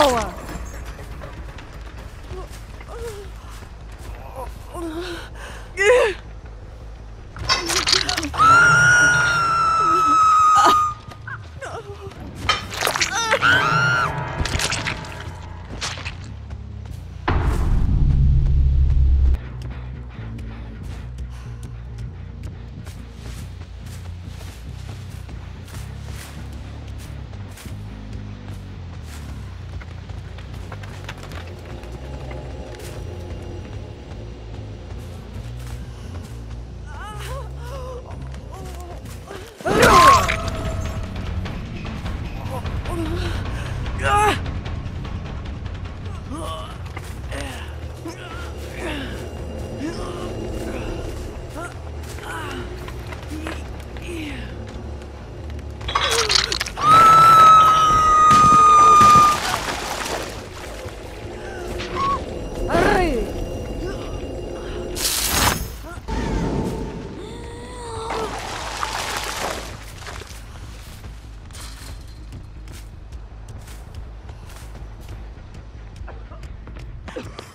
Здорово! you.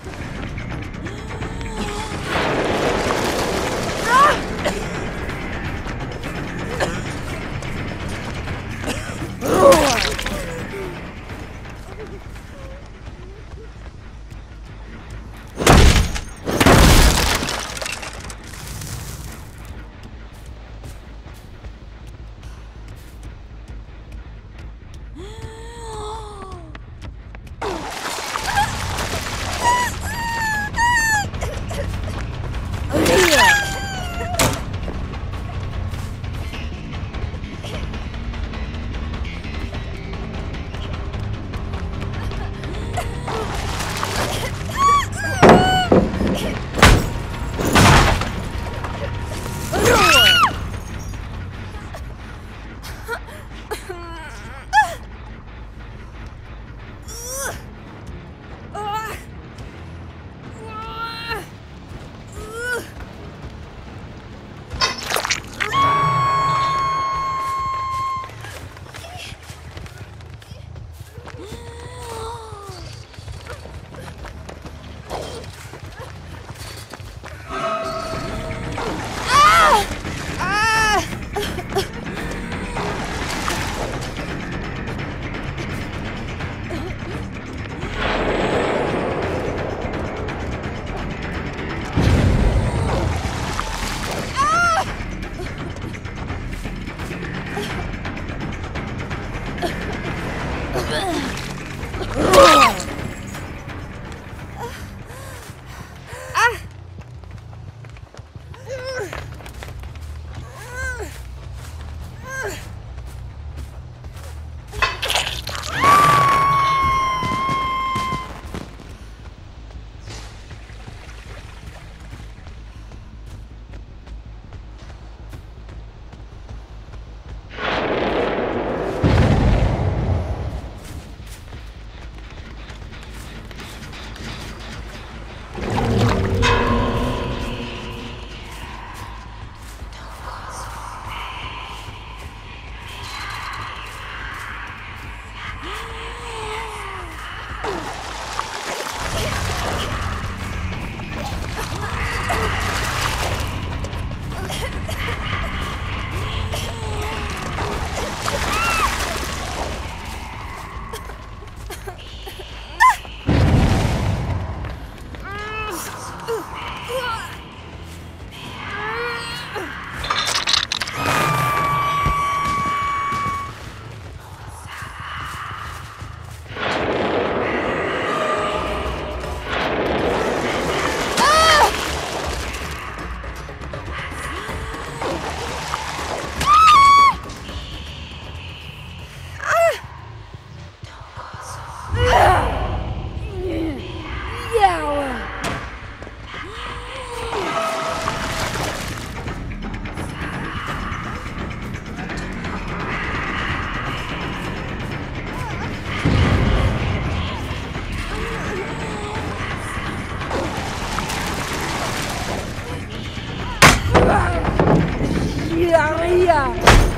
आ रही है।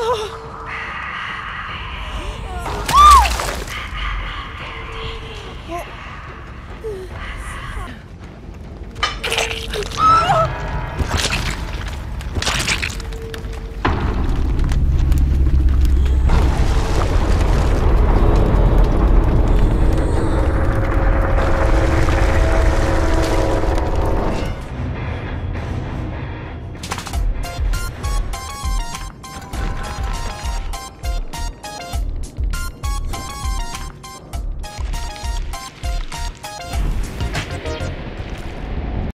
啊。